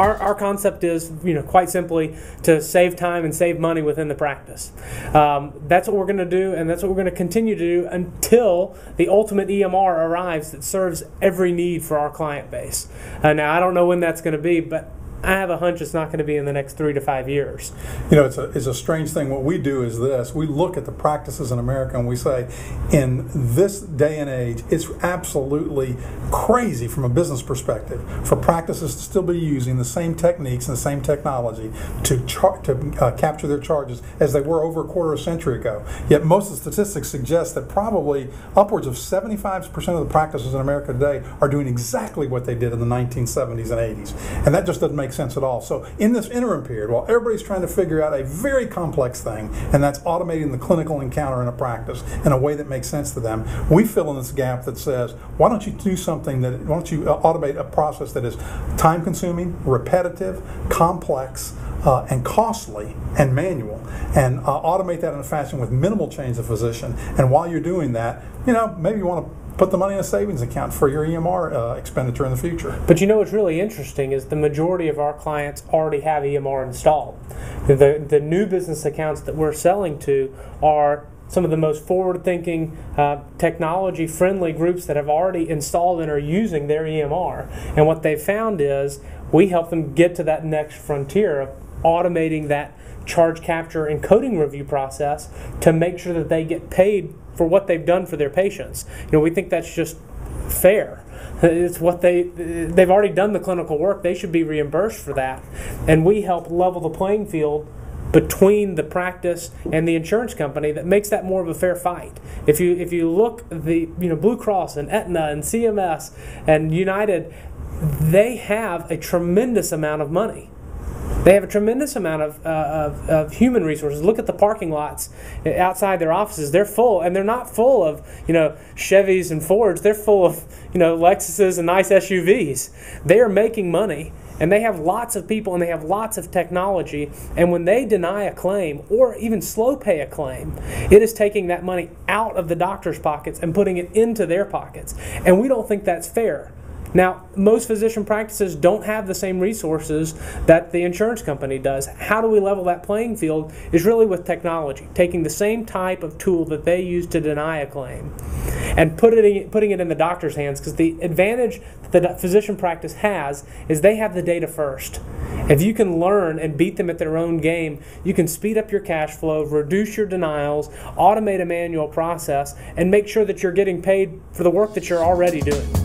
our concept is, you know, quite simply to save time and save money within the practice. Um, that's what we're going to do, and that's what we're going to continue to do until the ultimate EMR arrives that serves every need for our client base. Uh, now, I don't know when that's going to be, but I have a hunch it's not going to be in the next three to five years. You know, it's a, it's a strange thing. What we do is this we look at the practices in America and we say, in this day and age, it's absolutely crazy from a business perspective for practices to still be using the same techniques and the same technology to, char- to uh, capture their charges as they were over a quarter of a century ago. Yet most of the statistics suggest that probably upwards of 75% of the practices in America today are doing exactly what they did in the 1970s and 80s. And that just doesn't make make sense at all. So in this interim period, while everybody's trying to figure out a very complex thing, and that's automating the clinical encounter in a practice in a way that makes sense to them, we fill in this gap that says, why don't you do something that, why don't you uh, automate a process that is time consuming, repetitive, complex, uh, and costly and manual, and uh, automate that in a fashion with minimal change of physician. And while you're doing that, you know, maybe you want to put the money in a savings account for your EMR uh, expenditure in the future. But you know what's really interesting is the majority of our clients already have EMR installed. The, the new business accounts that we're selling to are some of the most forward thinking, uh, technology friendly groups that have already installed and are using their EMR. And what they've found is we help them get to that next frontier of automating that charge capture and coding review process to make sure that they get paid for what they've done for their patients. You know, we think that's just fair. It's what they they've already done the clinical work. They should be reimbursed for that, and we help level the playing field between the practice and the insurance company that makes that more of a fair fight. If you if you look the you know Blue Cross and Aetna and CMS and United, they have a tremendous amount of money they have a tremendous amount of, uh, of, of, human resources. Look at the parking lots outside their offices. They're full, and they're not full of you know Chevys and Fords. They're full of you know Lexuses and nice SUVs. They are making money, and they have lots of people, and they have lots of technology. And when they deny a claim or even slow pay a claim, it is taking that money out of the doctor's pockets and putting it into their pockets. And we don't think that's fair. Now, most physician practices don't have the same resources that the insurance company does. How do we level that playing field is really with technology, taking the same type of tool that they use to deny a claim and put it in, putting it in the doctor's hands because the advantage that the physician practice has is they have the data first. If you can learn and beat them at their own game, you can speed up your cash flow, reduce your denials, automate a manual process, and make sure that you're getting paid for the work that you're already doing.